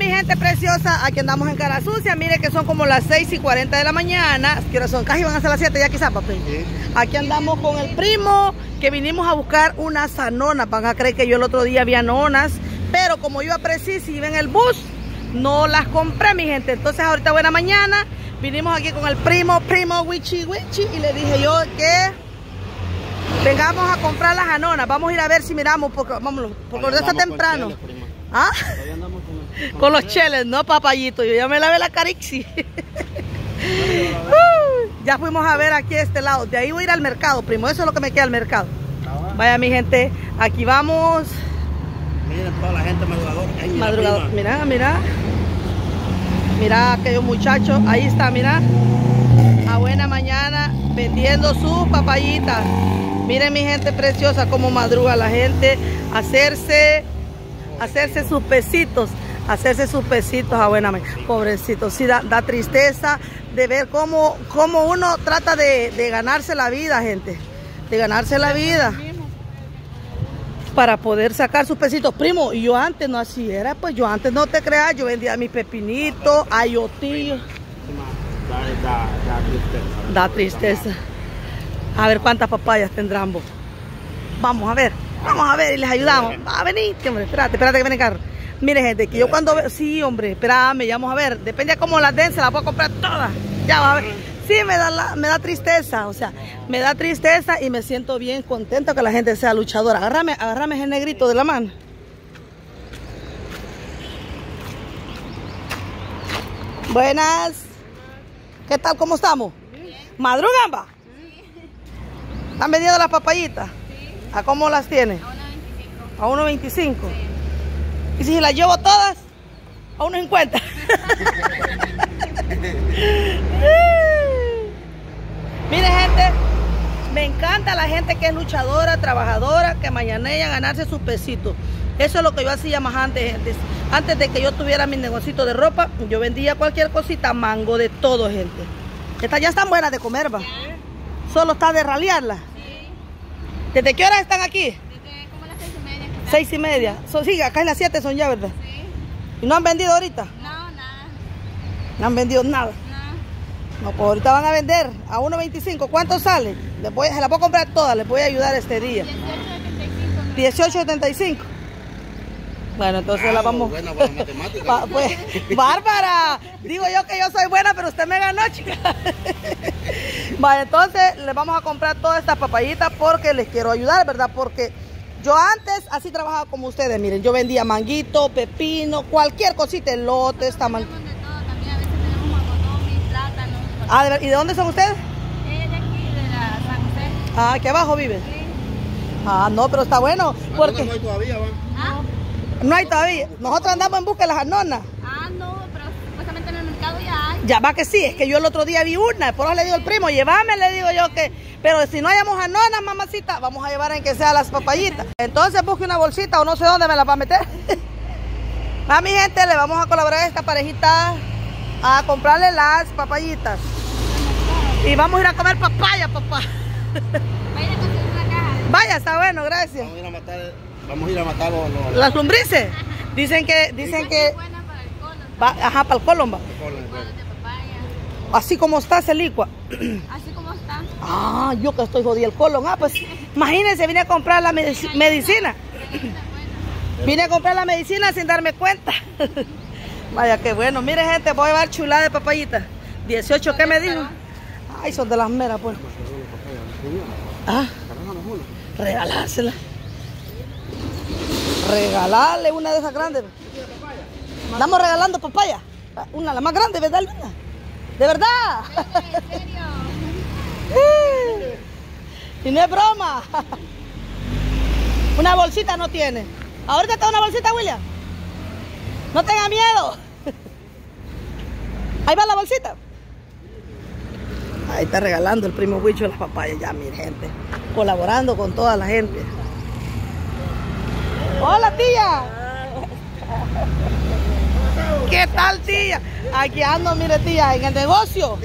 mi gente preciosa, aquí andamos en cara sucia, mire que son como las 6 y 40 de la mañana, que son casi van a ser las 7 ya quizás, papi. Aquí andamos con el primo, que vinimos a buscar unas sanonas, van a creer que yo el otro día había nonas, pero como yo aprecié si iba en el bus, no las compré mi gente, entonces ahorita buena mañana, vinimos aquí con el primo, primo Wichi Wichi, y le dije yo que vengamos a comprar las anonas, vamos a ir a ver si miramos, porque vámonos, porque ahorita está temprano. ¿Ah? Con los cheles, no papayito. Yo ya me lavé la carixi. ya fuimos a ver aquí a este lado. De ahí voy a ir al mercado, primo. Eso es lo que me queda al mercado. Vaya mi gente, aquí vamos. Miren toda la gente madrugadora. Madrugador. Mira, mira. Mira aquellos muchachos. Ahí está, mira. A buena mañana vendiendo sus papayitas. Miren mi gente preciosa cómo madruga la gente. Hacerse hacerse sus pesitos, hacerse sus pesitos a buena Pobrecito, sí da, tristeza de ver cómo, cómo uno trata de, de, ganarse la vida, gente. De ganarse la vida. Para poder sacar sus pesitos. Primo, y yo antes no así era, pues yo antes no te creas, yo vendía mis pepinitos, ayotillos. Da, da, tristeza. Da tristeza. A ver cuántas papayas tendrán vos. Vamos a ver. Vamos a ver y les ayudamos. Va a venir, hombre, espérate, espérate que viene el carro. Mire, gente, que yo cuando veo, sí, hombre, espérame, vamos a ver. Depende de cómo las den, se las puedo comprar todas. Ya va a ver. Sí, me da, me da tristeza, o sea, me da tristeza y me siento bien contento que la gente sea luchadora. Agárrame, agárrame ese negrito de la mano. Buenas. ¿Qué tal? ¿Cómo estamos? ¿Madrugan, va? ¿Están vendiendo las papayitas? ¿A cómo las tiene? A 1.25. ¿Y si las llevo todas? A 1.50. Mire gente, me encanta la gente que es luchadora, trabajadora, que mañana ella ganarse sus pesitos. Eso es lo que yo hacía más antes, gente. Antes de que yo tuviera mi negocito de ropa, yo vendía cualquier cosita, mango, de todo, gente. Estas ya están buenas de comer, va. Solo está de ralearla. ¿Desde qué hora están aquí? Las seis y media. Media. sí, acá en las siete son ya, ¿verdad? Sí. ¿Y no han vendido ahorita? No, nada. No han vendido nada. No. No, pues ahorita van a vender a 1.25. ¿Cuánto sale? Les voy, se la puedo comprar todas, les voy a ayudar este día. 18.75. 18.75. Bueno, entonces Wow, la vamos. buena para matemáticas. Pues, Bárbara, digo yo que yo soy buena, pero usted me ganó, chica. Vale, entonces les vamos a comprar todas estas papayitas porque les quiero ayudar, ¿verdad? Porque yo antes así trabajaba como ustedes, miren, yo vendía manguito, pepino, cualquier cosita, elotes, tamal. Tenemos de todo también. A veces tenemos algodón y plátano. Ah, ¿de ver- ¿y de dónde son ustedes? Es de aquí, de la San José. Ah, aquí abajo viven. Sí. Ah, no, pero está bueno, porque no hay todavía, ¿va? Ah, no hay todavía. Nosotros andamos en busca de las anonas. ah, no, pero supuestamente en el mercado ya va que sí, es que yo el otro día vi una, por eso le digo al primo, llévame, le digo yo que, pero si no hayamos anonas, mamacita, vamos a llevar en que sea las papayitas. Entonces busque una bolsita o no sé dónde me la va a meter. a mi gente, le vamos a colaborar a esta parejita a comprarle las papayitas. Y vamos a ir a comer papaya, papá. Vaya una caja. Vaya, está bueno, gracias. Vamos a ir a matar, vamos a ir a matar los, los- Las lombrices, dicen que, dicen que, para el colon. va, ajá, para el colon va. los coles, pues. Licuados de papaya. Así como está, se licua. Así como está. Ah, yo que estoy jodida el colon. Ah, pues imagínense, vine a comprar la medici- medicina. Vine a comprar la medicina sin darme cuenta. Vaya, qué bueno. Mire, gente, voy a llevar chulada de papayita. 18, ¿qué me dijo? Ay, son de las meras, pues. Ah, regalársela. Regalarle una de esas grandes. Estamos regalando papaya. Una, la más grande, ¿verdad, Elvina? ¿De verdad? ¿En serio? Y no es broma. Una bolsita no tiene. Ahorita está una bolsita, William. No tenga miedo. Ahí va la bolsita. Ahí está regalando el primo Huicho las papayas. Ya, mi gente. Colaborando con toda la gente. Hola, tía. ¿Qué tal, tía? Aquí ando, mire, tía, en el negocio.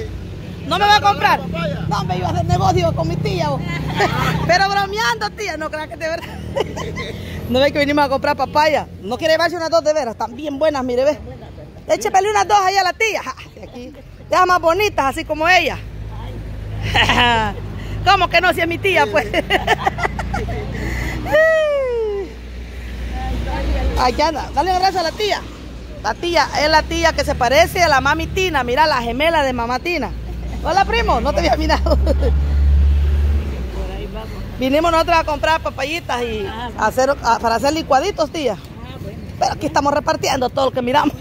¿No me va a comprar? No, me iba a hacer negocio con mi tía. vos. Pero bromeando, tía. No creas que de verdad. No ve que vinimos a comprar papaya. No quiere llevarse unas dos de veras. Están bien buenas, mire, ve. Échepele unas dos ahí a la tía. Aquí. Deja más bonitas, así como ella. ¿Cómo que no? Si es mi tía, pues. Allá anda. Dale un abrazo a la tía. La tía es la tía que se parece a la mami Tina. Mira, la gemela de mamá Tina. Hola, primo. No te había mirado. Vinimos nosotros a comprar papayitas y hacer, a- para hacer licuaditos, tía. Pero aquí estamos repartiendo todo lo que miramos.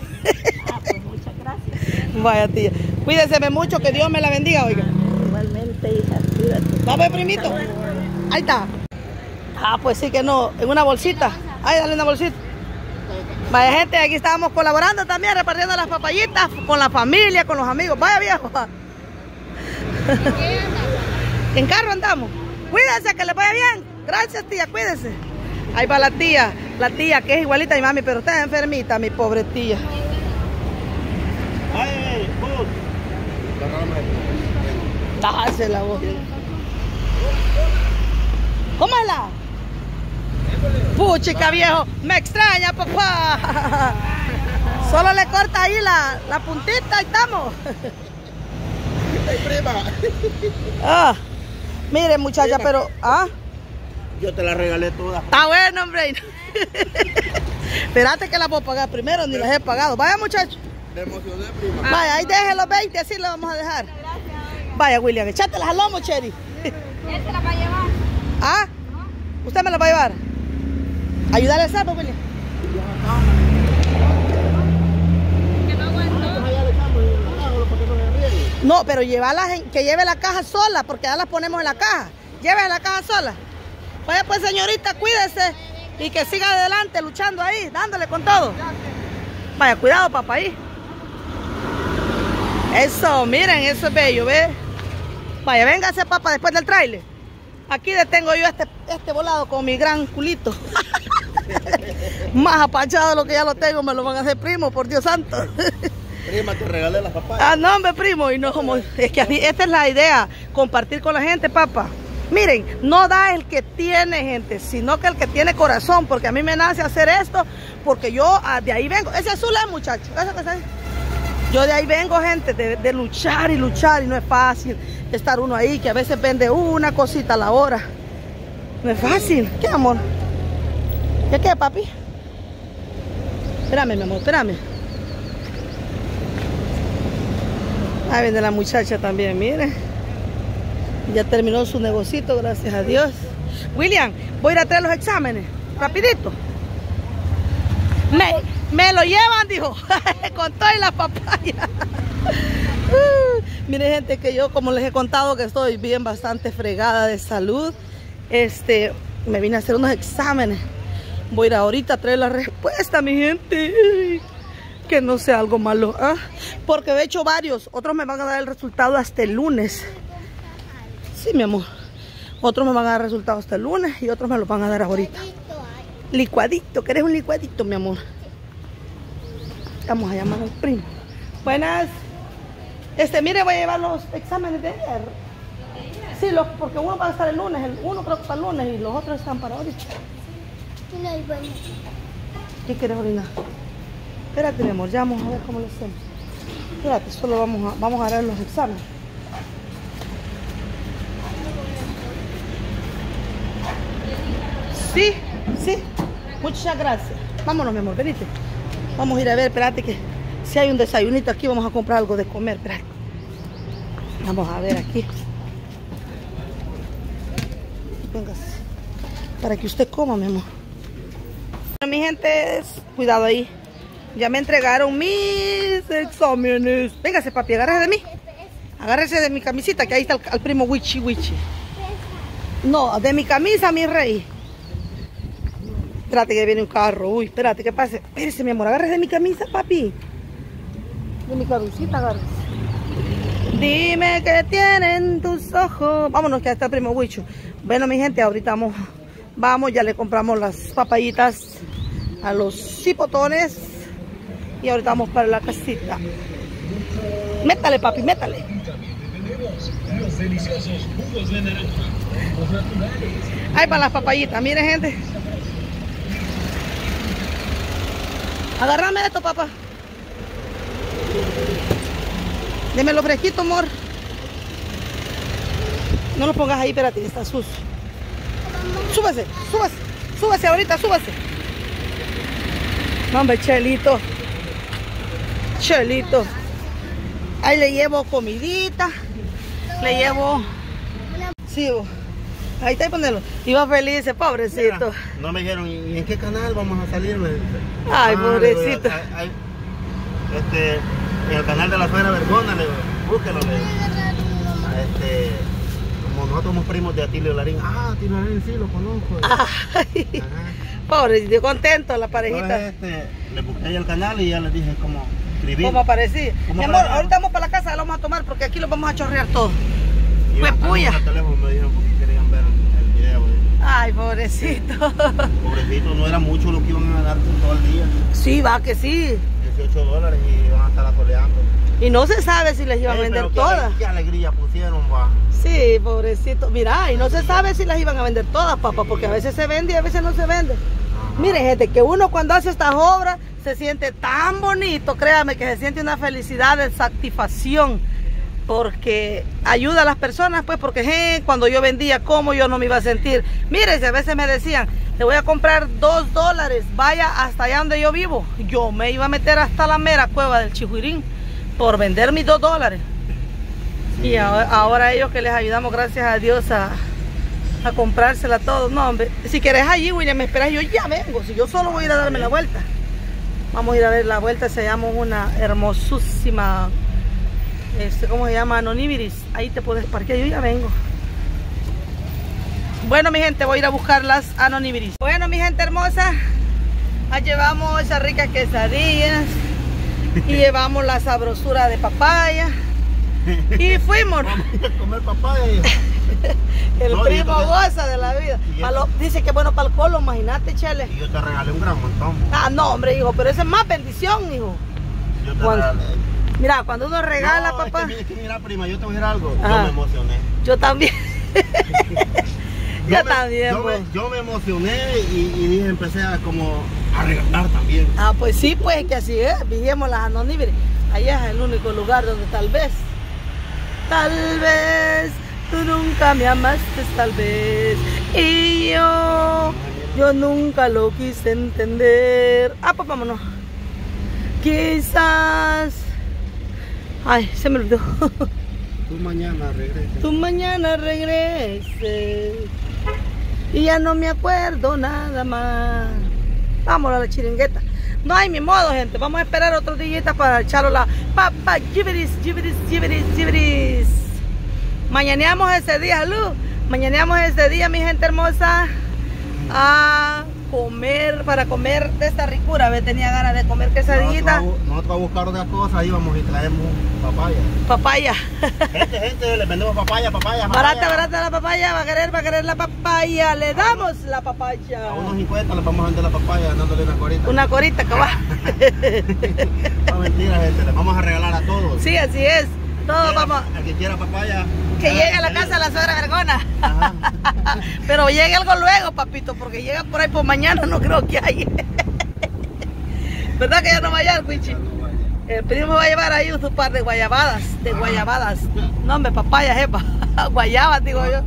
Vaya, tía. Cuídeseme mucho, que Dios me la bendiga, oiga. Igualmente, hija, cuídate. Vamos, primito. Ahí está. Ah, pues sí que no. En una bolsita. Ay, dale una bolsita. Vaya gente, aquí estábamos colaborando también, repartiendo las papayitas con la familia, con los amigos. Vaya viejo. En carro andamos. Cuídense, que le vaya bien. Gracias, tía, cuídense. Ahí va la tía, la tía que es igualita a mi mami, pero está enfermita, mi pobre tía. Ay, la voz. ¿Cómo es la? Puchica viejo, me extraña papá. Solo le corta ahí la, la puntita y estamos. Ah, mire muchacha, pero ah, Yo te la regalé toda. está bueno, hombre. Espérate que la puedo pagar primero, ni las he pagado. Vaya muchacho. Me emocioné, prima. Vaya, ahí deje los 20, así lo vamos a dejar. Vaya, William, échatelas al lomo, Cherry. Él se la va a llevar. ¿Ah? ¿Usted me lo va a llevar? Ayúdale al sapo, William. Que no pero llevarlas que lleve la caja sola, porque ya las ponemos en la caja. Lleve la caja sola. Vaya pues, señorita, cuídese y que siga adelante luchando ahí, dándole con todo. Vaya, cuidado, papá, ahí. Eso, miren, eso es bello, ¿ve? Vaya, véngase, papá, después del trailer. Aquí detengo yo este, este volado con mi gran culito. Más apachado de lo que ya lo tengo, me lo van a hacer primo, por Dios santo. Prima, te regalé las papayas. Ah, no, hombre, primo, y no como. Es que así, esta es la idea, compartir con la gente, papá. Miren, no da el que tiene gente, sino que el que tiene corazón, porque a mí me nace hacer esto, porque yo ah, de ahí vengo. Ese azul es, muchacho. Yo de ahí vengo, gente, de, de luchar y luchar, y no es fácil estar uno ahí, que a veces vende una cosita a la hora. No es fácil. ¿Qué, amor? ¿Qué qué, papi? Espérame, mi amor, espérame. Ahí viene la muchacha también, mire. Ya terminó su negocito, gracias a Dios. William, voy a ir a traer los exámenes, rapidito. Me, me lo llevan, dijo, con todo y la papaya. Uh, Mire gente que yo, como les he contado, que estoy bien bastante fregada de salud. Este, me vine a hacer unos exámenes. Voy a ir ahorita a traer la respuesta, mi gente. Que no sea algo malo, ¿ah? Porque he hecho varios. Otros me van a dar el resultado hasta el lunes. Sí, mi amor. Otros me van a dar el resultado hasta el lunes y otros me lo van a dar ahorita. Licuadito, ¿querés un licuadito, mi amor? Vamos a llamar al primo. Buenas. Este, mire, voy a llevar los exámenes de ayer. Sí, los, porque uno va a estar el lunes, el uno creo que está el lunes y los otros están para ahorita. ¿Qué quieres orinar? Espérate, mi amor, ya vamos a ver cómo lo hacemos. Espérate, solo vamos a, vamos a dar los exámenes. Sí, sí. Muchas gracias. Vámonos, mi amor, venite. Vamos a ir a ver, espérate que si hay un desayunito aquí, vamos a comprar algo de comer, espérate. Vamos a ver aquí. Véngase. Para que usted coma, mi amor. Mi gente, cuidado ahí. Ya me entregaron mis exámenes. Véngase, papi, agárrese de mí. Agárrese de mi camisita, que ahí está el, primo Wichi Wichi. No, de mi camisa, mi rey. Espérate que viene un carro. Uy, espérate, ¿qué pasa? Espérese, mi amor, agárrese de mi camisa, papi. De mi camisita, agárrese. Dime qué tienen tus ojos. Vámonos, que ahí está el primo Wicho. Bueno, mi gente, ahorita vamos, vamos, ya le compramos las papayitas a los cipotones. Y ahorita vamos para la casita. Métale, papi, métale. Ahí van las papayitas, miren, gente. Agárrame esto, papá. Démelo fresquito, amor. No lo pongas ahí, espérate, está sucio. Súbase, súbase, súbase ahorita, súbase. Hombre, Chelito. Chelito. Ahí le llevo comidita. Le llevo... Sí, ahí está, ponelo. Iba feliz, pobrecito. Mira, no me dijeron, ¿y en qué canal vamos a salir? Ay, Ah, pobrecito. digo, este, en el canal de la suegra Vergona, le digo, búsquelo, le. Ah, Este, como nosotros somos primos de Atilio Larín. Ah, Atilio Larín sí, lo conozco. Ajá. pobrecito, contento la parejita. Entonces, este, le busqué ahí el canal y ya les dije cómo escribir. ¿Cómo aparecía? ¿Cómo Mi amor, ahorita vamos para la casa, lo vamos a tomar porque aquí lo vamos a chorrear todo. Y Pues, bajaron puya. el teléfono me dijeron porque querían ver el video. eh. Ay, pobrecito. Pobrecito, no era mucho lo que iban a dar todo el día. Sí, va que sí. 18 dólares y van a estar asoleando. Y no se sabe si les iban a Ey, vender todas. Qué alegría pusieron, va. Sí, pobrecito. Mira, y no se sabe si las iban a vender todas, papá, porque a veces se vende y a veces no se vende. Mire, gente, que uno cuando hace estas obras se siente tan bonito, créame, que se siente una felicidad de satisfacción, porque ayuda a las personas, pues, porque cuando yo vendía, ¿cómo yo no me iba a sentir? Mire, si a veces me decían, te voy a comprar dos dólares, vaya hasta allá donde yo vivo. Yo me iba a meter hasta la mera cueva del Chihuirín por vender mis dos dólares. Y ahora, ahora ellos que les ayudamos, gracias a Dios, a, a comprársela todo. No, hombre, si quieres allí, William, me esperas, yo ya vengo. Si yo solo voy a ir a darme la vuelta. Vamos a ir a ver la vuelta, se llama una hermosísima, este, ¿cómo se llama? Anonibiris. Ahí te puedes parquear, yo ya vengo. Bueno, mi gente, voy a ir a buscar las Anonibiris. Bueno, mi gente hermosa, llevamos esas ricas quesadillas y llevamos la sabrosura de papaya. Y fuimos. Vamos a comer papaya. El No, primo goza de la vida. lo- dice que bueno para el colon, imagínate, chele. Y yo te regalé un gran montón. Ah, no, hombre, hijo, pero eso es más bendición, hijo. Yo te Cuando- regalé. Mira, cuando uno regala, No, papá, es que mira, prima, yo te voy a decir algo. Ajá. Yo me emocioné. yo también. Yo me- también, yo pues. me, yo me emocioné y, empecé a como a regalar también. Ah, pues sí, pues que así es. Vivimos las anónimas. Allá es el único lugar donde tal vez, tal vez, tú nunca me amaste, tal vez. Y yo, yo nunca lo quise entender. Ah, pues vámonos. Quizás. Ay, se me olvidó. Tú mañana regresas. Tú mañana regreses. Y ya no me acuerdo nada más. Vámonos a la chiringueta. No hay mi modo, gente. Vamos a esperar otros días para echarlo la papa. Jibiris, jibiris, jibiris, jibiris. Mañaneamos ese día, Lu. Mañaneamos ese día, mi gente hermosa. A comer, para comer de esta ricura. Ve, Tenía ganas de comer quesadillita. Nosotros, a buscar otras cosas íbamos y traemos papaya. Papaya. Gente, gente, les vendemos papaya, papaya, papaya. Barata, barata la papaya. Va a querer, va a querer la papaya. Le damos la papaya. A unos 50 les vamos a vender la papaya dándole una corita. Una corita que va. No, mentira, gente, les vamos a regalar a todos. Sí, así es. Todos Quiera- vamos. El que quiera papaya. Que llegue a la casa de la suegra vergona. Pero llegue algo luego, papito, porque llega por ahí por mañana, no creo que haya. ¿Verdad que ya no va a hallar? El primo va a llevar ahí un par de guayabadas, de guayabadas. No, hombre, papaya, jepa. Guayabas, digo yo.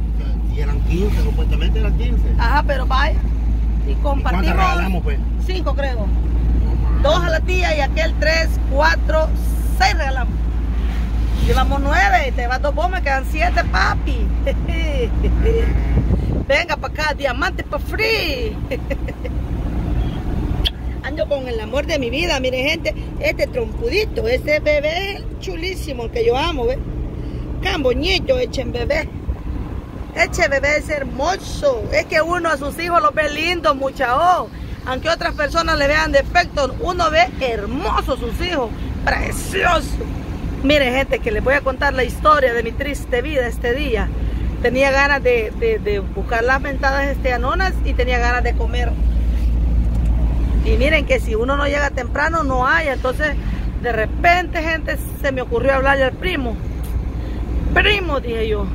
Y eran 15, supuestamente eran 15. Ajá, pero vaya. Y ¿Y cuántas compartimos. regalamos, pues? Cinco, creo. Dos a la tía y aquel tres, cuatro, seis regalamos. Llevamos nueve, te vas dos bombas, quedan siete, papi. Venga para acá, diamante para free. Con el amor de mi vida, miren gente, este trompudito, este bebé chulísimo, que yo amo, ¿ve? Camboñito, echen bebé. Eche bebé es hermoso. Es que uno a sus hijos los ve lindos, mucha oh. Aunque otras personas le vean defectos, uno ve hermosos sus hijos. Precioso. Miren, gente, que les voy a contar la historia de mi triste vida este día. Tenía ganas de, de- de buscar las mentadas este, anonas y tenía ganas de comer. Y miren que si uno no llega temprano, no hay. Entonces, de repente, gente, se me ocurrió hablarle al primo. Primo, dije yo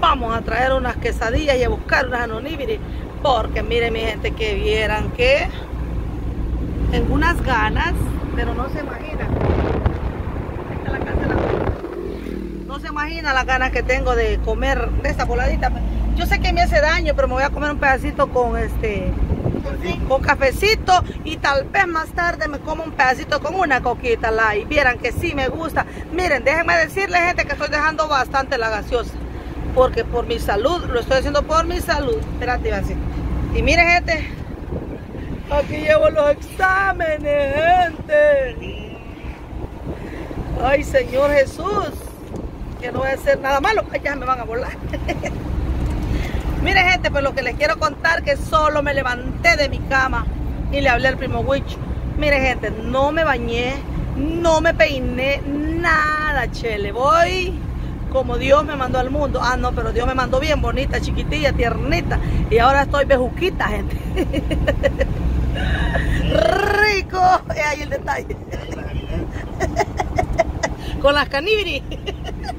vamos a traer unas quesadillas y a buscar unas anonibiris. Porque miren mi gente que vieran que tengo unas ganas, pero no se imaginan. De la imagina las ganas que tengo de comer de esta voladita. Yo sé que me hace daño, pero me voy a comer un pedacito con este con cafecito y tal vez más tarde me como un pedacito con una coquita la y vieran que sí me gusta. Miren, déjenme decirle gente que estoy dejando bastante la gaseosa porque por mi salud, lo estoy haciendo por mi salud. Espérate, así. Y miren gente, aquí llevo los exámenes, gente. Ay, Señor Jesús, que no voy a hacer nada malo, Ay, ya me van a volar. Miren gente, pues lo que les quiero contar que solo me levanté de mi cama y le hablé al primo Wicho. Miren gente, no me bañé, no me peiné, nada, chele. Voy como Dios me mandó al mundo. Ah, no, pero Dios me mandó bien bonita, chiquitilla, tiernita. Y ahora estoy bejuquita, gente. Rico. Ahí el detalle. con las canibris.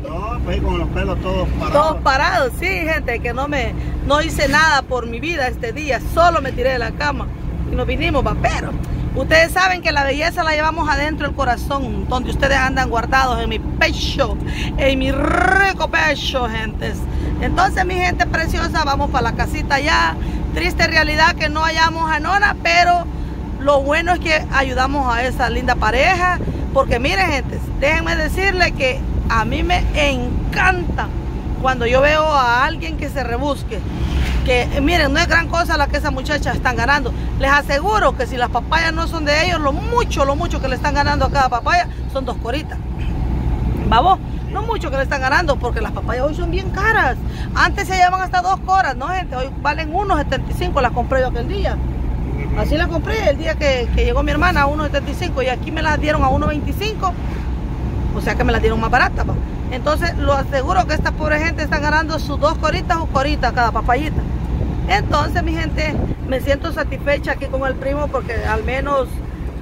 No, pues con los pelos todos parados. Todos parados, sí, gente, que no me no hice nada por mi vida este día, solo me tiré de la cama y nos vinimos, pero ustedes saben que la belleza la llevamos adentro del corazón, donde ustedes andan guardados en mi pecho, en mi rico pecho, gentes. Entonces, mi gente preciosa, vamos para la casita ya. Triste realidad que no hayamos a Nona, pero lo bueno es que ayudamos a esa linda pareja, porque miren, gente, déjenme decirle que a mí me encanta cuando yo veo a alguien que se rebusque. Que miren, no es gran cosa la que esas muchachas están ganando. Les aseguro que si las papayas no son de ellos, lo mucho, lo mucho que le están ganando a cada papaya son dos coritas. Vamos, no mucho que le están ganando, porque las papayas hoy son bien caras. Antes se llevaban hasta dos coras, ¿no, gente? Hoy valen 1.75, las compré yo aquel día. Así las compré el día que, que llegó mi hermana a 1.75 y aquí me las dieron a 1.25 o sea que me la dieron más barata. Entonces, lo aseguro que esta pobre gente está ganando sus dos coritas o coritas cada papayita. Entonces, mi gente, me siento satisfecha aquí con el primo porque al menos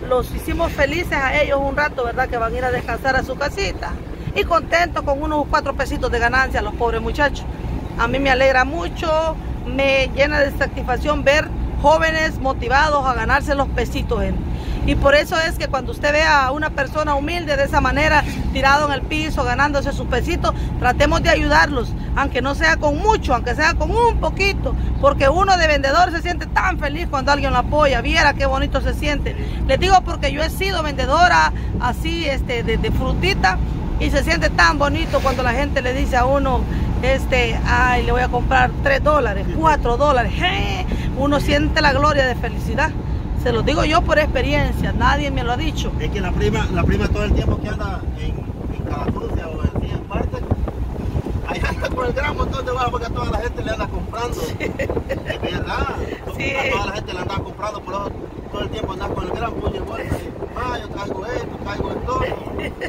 los hicimos felices a ellos un rato, ¿verdad? Que van a ir a descansar a su casita. Y contentos con unos cuatro pesitos de ganancia, los pobres muchachos. A mí me alegra mucho, me llena de satisfacción ver jóvenes motivados a ganarse los pesitos. Y por eso es que cuando usted vea a una persona humilde de esa manera, tirado en el piso, ganándose sus pesitos, tratemos de ayudarlos, aunque no sea con mucho, aunque sea con un poquito, porque uno de vendedor se siente tan feliz cuando alguien lo apoya, viera qué bonito se siente. Les digo porque yo he sido vendedora así este, de, de frutita y se siente tan bonito cuando la gente le dice a uno, este, ay, le voy a comprar 3 dólares, 4 dólares, uno siente la gloria de felicidad. Se lo digo yo por experiencia, nadie me lo ha dicho. Es que la prima, la prima todo el tiempo que anda en, en Calafrucia o en en parte, ahí anda con el gran montón de balas porque a toda la gente le anda comprando. Es verdad. Sí. A toda la gente le anda comprando, por eso todo el tiempo anda con el gran puño Ah, yo traigo esto, traigo esto.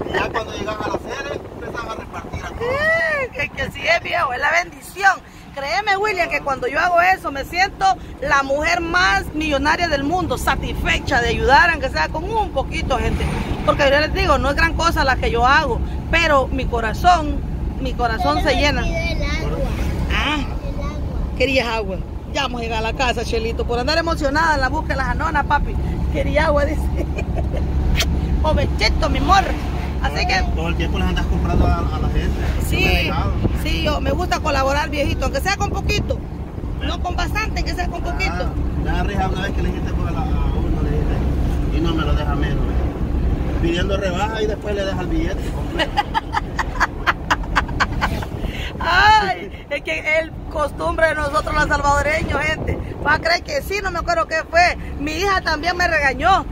Y ya cuando llegan a la sede, empiezan a repartir a todos. Eh, Que, que sí es viejo, es la bendición. Créeme, William, que cuando yo hago eso me siento la mujer más millonaria del mundo, satisfecha de ayudar, aunque sea con un poquito, gente. Porque yo les digo, no es gran cosa la que yo hago, pero mi corazón, mi corazón se llena. El agua. Ah, El agua. querías agua. Ya vamos a llegar a la casa, Chelito, por andar emocionada en la búsqueda de las anonas, papi. Quería agua, dice. Jovechito, mi amor. Así que Todo el tiempo les andas comprando a, a la gente. Sí, sí, yo me gusta colaborar, viejito, aunque sea con poquito. No con bastante, que sea con poquito. Ah, ya rija una vez que le dijiste por la, a uno, le dije, y no me lo deja menos. Pidiendo rebaja y después le deja el billete completo. Ay, es que es costumbre de nosotros los salvadoreños, gente. Va a creer que sí, no me acuerdo qué fue. Mi hija también me regañó.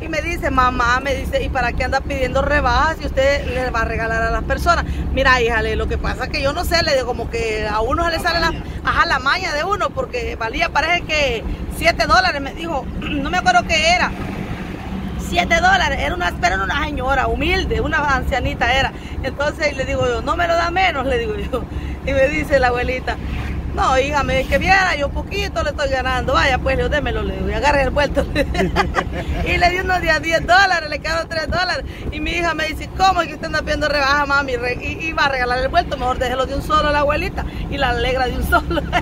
Y me dice, mamá, me dice, ¿y para qué anda pidiendo rebajas si usted le va a regalar a las personas? Mira, híjale, lo que pasa es que yo no sé, le digo, como que a uno se le sale la, ajá, la maña de uno, porque valía, parece que 7 dólares, me dijo, no me acuerdo qué era. 7 dólares, era una, pero era una señora humilde, una ancianita era. Entonces le digo yo, no me lo da menos, le digo yo. Y me dice la abuelita, no, hija, me que viera, yo poquito le estoy ganando, vaya pues, le démelo, le digo, y agarre el vuelto. y le di unos días 10 dólares, le quedaron 3 dólares. Y mi hija me dice, ¿cómo es que usted anda pidiendo rebaja, mami? Y va a regalar el vuelto, mejor déjelo de un solo a la abuelita y la alegra de un solo.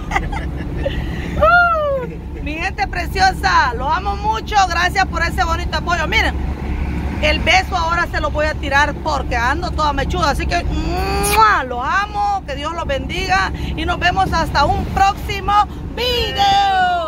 Uh, mi gente preciosa, los amo mucho, gracias por ese bonito apoyo. Miren, El beso ahora se lo voy a tirar porque ando toda mechuda. Así que ¡mua! los amo, que Dios los bendiga y nos vemos hasta un próximo video.